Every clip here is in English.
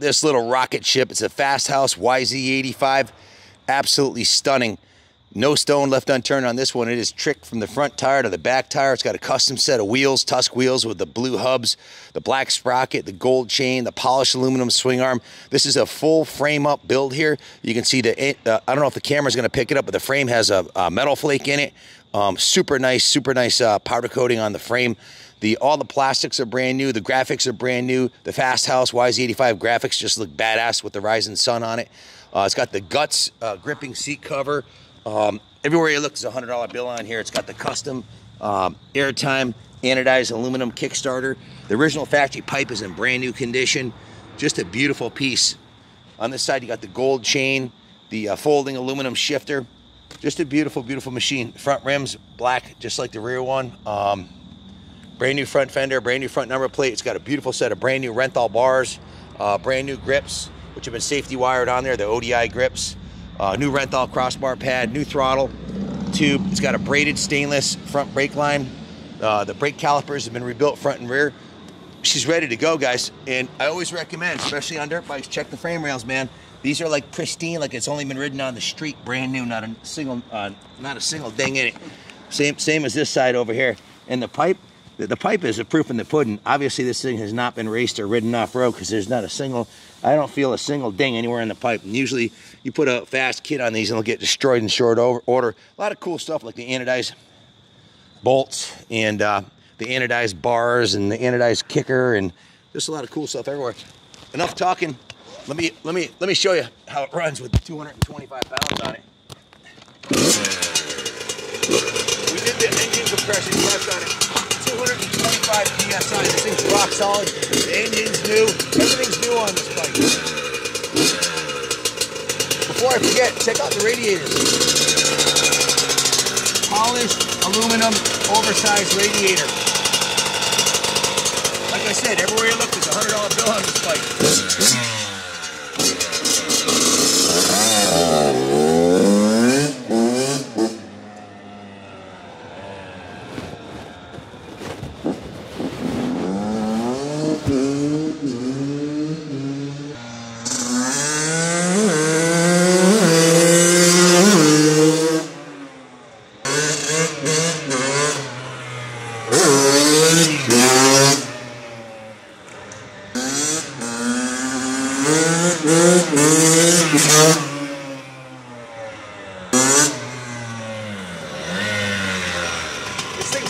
this little rocket ship. It's a Fasthouse YZ85. Absolutely stunning. No stone left unturned on this one. It is tricked from the front tire to the back tire. It's got a custom set of wheels, Tusk wheels with the blue hubs, the black sprocket, the gold chain, the polished aluminum swing arm. This is a full frame up build here. You can see the, uh, I don't know if the camera's gonna pick it up, but the frame has a, a metal flake in it. Um, super nice, super nice uh, powder coating on the frame. The All the plastics are brand new. The graphics are brand new. The Fasthouse YZ85 graphics just look badass with the rising sun on it. Uh, it's got the Guts uh, gripper seat cover. Um, everywhere you look, there's a $100 bill on here. It's got the custom um, airtime anodized aluminum Kickstarter. The original factory pipe is in brand new condition. Just a beautiful piece. On this side, you got the gold chain, the uh, folding aluminum shifter. Just a beautiful, beautiful machine. Front rims, black, just like the rear one. Um, brand new front fender, brand new front number plate. It's got a beautiful set of brand new Renthal bars, uh, brand new grips, which have been safety wired on there, the ODI grips. Uh, new Renthal crossbar pad, new throttle tube. It's got a braided stainless front brake line. Uh, the brake calipers have been rebuilt front and rear. She's ready to go, guys. And I always recommend, especially on dirt bikes, check the frame rails, man. These are like pristine, like it's only been ridden on the street, brand new, not a single, uh, not a single ding in it. Same, same as this side over here. And the pipe, the, the pipe is a proof in the pudding. Obviously, this thing has not been raced or ridden off road because there's not a single I don't feel a single ding anywhere in the pipe. And usually you put a fast kit on these and they'll get destroyed in short order. A lot of cool stuff like the anodized bolts and uh, the anodized bars and the anodized kicker and just a lot of cool stuff everywhere. Enough talking. Let me let me let me show you how it runs with 225 pounds on it. We did the engine compression test on it. 225 PSI. This thing's rock solid. The engine's new. Everything's new on this bike. Before I forget, check out the radiators. Polished aluminum oversized radiator. Like I said, everywhere you look, there's a $100 bill on this bike.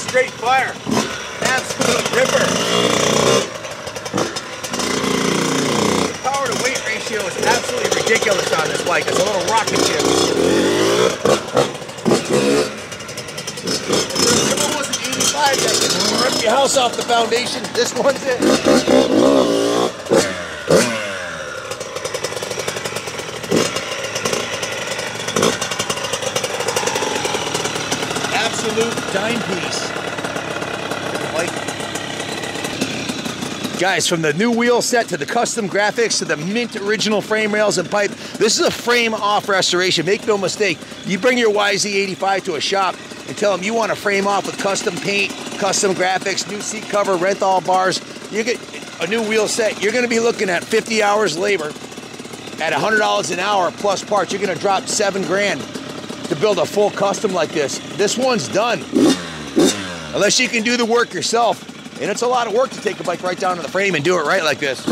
Straight fire. Absolute ripper. Power to weight ratio is absolutely ridiculous on this bike. It's a little rocket ship. If it 85 that could rip your house off the foundation, this one's it. absolute dime piece. Guys, from the new wheel set to the custom graphics to the mint original frame rails and pipe, this is a frame off restoration. Make no mistake. You bring your YZ85 to a shop and tell them you want to frame off with custom paint, custom graphics, new seat cover, Renthal bars. You get a new wheel set. You're going to be looking at 50 hours labor at $100 an hour plus parts. You're going to drop seven grand to build a full custom like this. This one's done. Unless you can do the work yourself. And it's a lot of work to take a bike right down to the frame and do it right like this.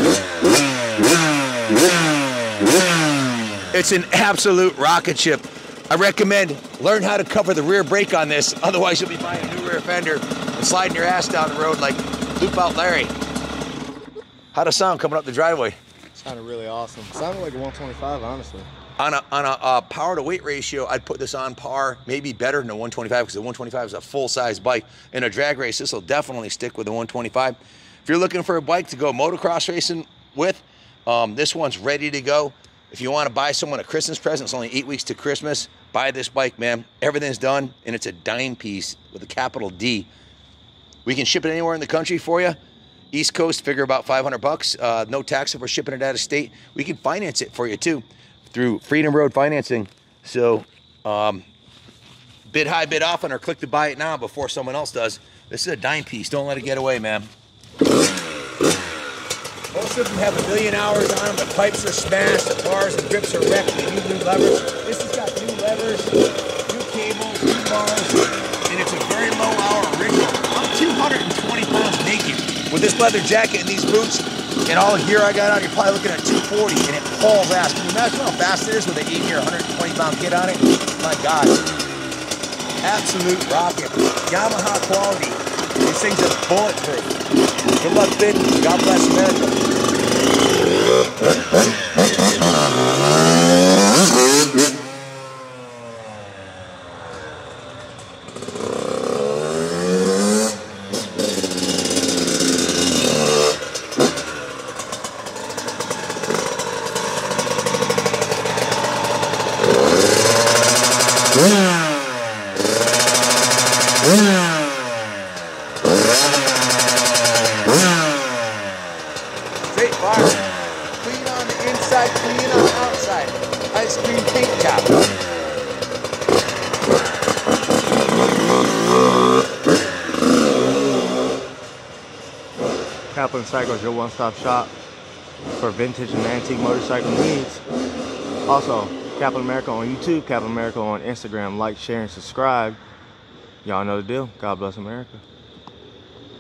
It's an absolute rocket ship. I recommend learn how to cover the rear brake on this. Otherwise, you'll be buying a new rear fender and sliding your ass down the road like Loop Out Larry. How'd it sound coming up the driveway? It Sounded really awesome. Sounded like a 125, honestly. On a, on a uh, power to weight ratio, I'd put this on par, maybe better than a 125 because the 125 is a full size bike. In a drag race, this will definitely stick with the 125. If you're looking for a bike to go motocross racing with, um, this one's ready to go. If you want to buy someone a Christmas present, it's only eight weeks to Christmas. Buy this bike, man. Everything's done, and it's a dime piece with a capital D. We can ship it anywhere in the country for you. East Coast, figure about 500 bucks. Uh, no tax if we're shipping it out of state. We can finance it for you too through Freedom Road Financing. So um, bid high, bid often, or click to buy it now before someone else does. This is a dime piece. Don't let it get away, man. Most of them have a million hours on them. The pipes are smashed, the bars and grips are wrecked. Need new levers. This has got new cables, new bars, and it's a very low hour rig. I'm 220 pounds naked with this leather jacket and these boots. And all the gear I got on, you're probably looking at 240, and it hauls ass. Can you imagine how fast it is with an 80 or 120 pound kit on it? My God. Absolute rocket. Yamaha quality. These things are bulletproof. Good luck, Finn. God bless America. Straight bar. Clean on the inside, clean on the outside. Ice cream paint job. Kaplan Cycle is your one-stop shop for vintage and antique motorcycle needs. Also, Kaplan America on YouTube, Kaplan America on Instagram. Like, share, and subscribe. Y'all know the deal. God bless America.